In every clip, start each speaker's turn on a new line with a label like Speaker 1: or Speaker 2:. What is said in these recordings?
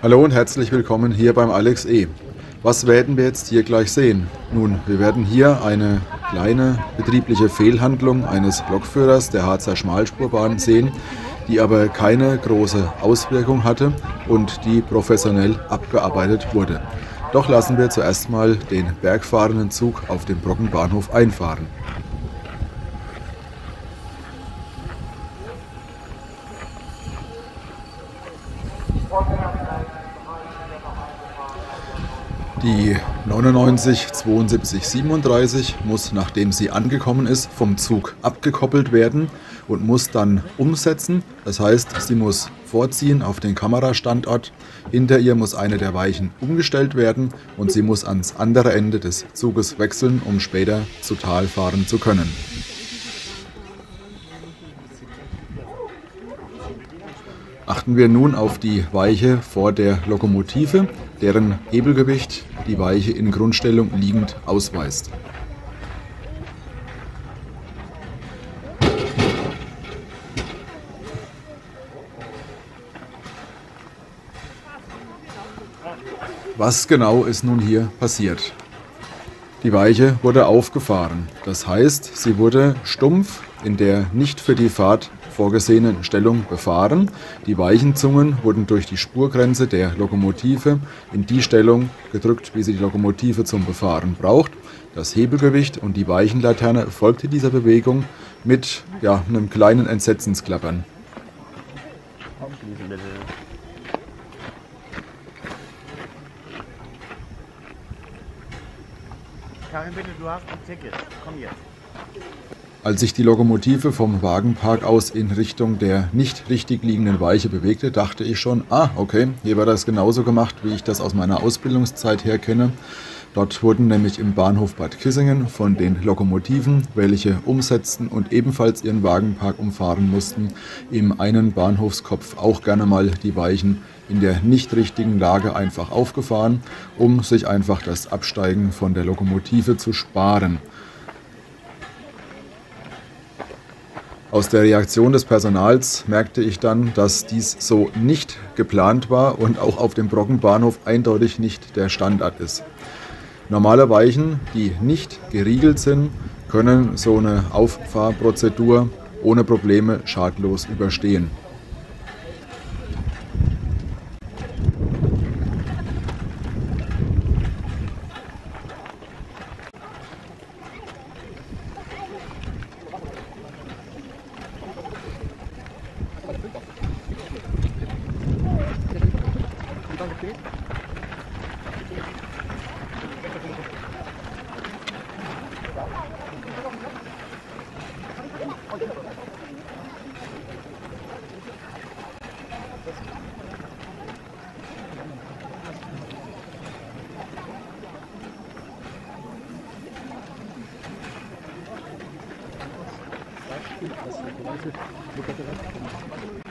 Speaker 1: Hallo und herzlich willkommen hier beim Alex E. Was werden wir jetzt hier gleich sehen? Nun, wir werden hier eine kleine betriebliche Fehlhandlung eines Lokführers der Harzer Schmalspurbahn sehen, die aber keine große Auswirkung hatte und die professionell abgearbeitet wurde. Doch lassen wir zuerst mal den bergfahrenden Zug auf dem Brockenbahnhof einfahren. Die 99 72 37 muss, nachdem sie angekommen ist, vom Zug abgekoppelt werden und muss dann umsetzen. Das heißt, sie muss vorziehen auf den Kamerastandort. Hinter ihr muss eine der Weichen umgestellt werden und sie muss ans andere Ende des Zuges wechseln, um später zu Tal fahren zu können. Achten wir nun auf die Weiche vor der Lokomotive, deren Hebelgewicht die Weiche in Grundstellung liegend ausweist. Was genau ist nun hier passiert? Die Weiche wurde aufgefahren, das heißt, sie wurde stumpf in der nicht für die Fahrt vorgesehenen Stellung befahren. Die Weichenzungen wurden durch die Spurgrenze der Lokomotive in die Stellung gedrückt, wie sie die Lokomotive zum Befahren braucht. Das Hebelgewicht und die Weichenlaterne folgte dieser Bewegung mit ja, einem kleinen Entsetzensklappern. Karin, bitte, du hast ein Ticket. Komm jetzt. Als sich die Lokomotive vom Wagenpark aus in Richtung der nicht richtig liegenden Weiche bewegte, dachte ich schon, ah, okay, hier war das genauso gemacht, wie ich das aus meiner Ausbildungszeit her kenne. Dort wurden nämlich im Bahnhof Bad Kissingen von den Lokomotiven, welche umsetzten und ebenfalls ihren Wagenpark umfahren mussten, im einen Bahnhofskopf auch gerne mal die Weichen in der nicht richtigen Lage einfach aufgefahren, um sich einfach das Absteigen von der Lokomotive zu sparen. Aus der Reaktion des Personals merkte ich dann, dass dies so nicht geplant war und auch auf dem Brockenbahnhof eindeutig nicht der Standard ist. Normale Weichen, die nicht geriegelt sind, können so eine Auffahrprozedur ohne Probleme schadlos überstehen. tukang kecil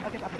Speaker 1: Oke, Pak.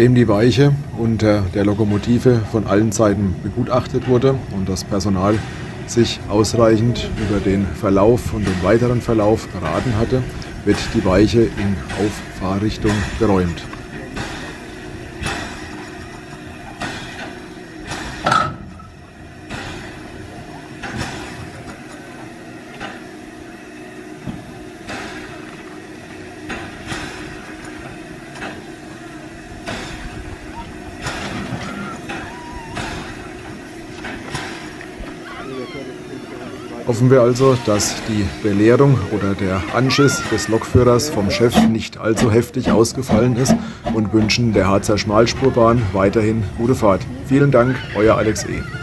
Speaker 1: Nachdem die Weiche unter der Lokomotive von allen Seiten begutachtet wurde und das Personal sich ausreichend über den Verlauf und den weiteren Verlauf beraten hatte, wird die Weiche in Auffahrrichtung geräumt. Hoffen wir also, dass die Belehrung oder der Anschiss des Lokführers vom Chef nicht allzu heftig ausgefallen ist und wünschen der Harzer Schmalspurbahn weiterhin gute Fahrt. Vielen Dank, euer Alex E.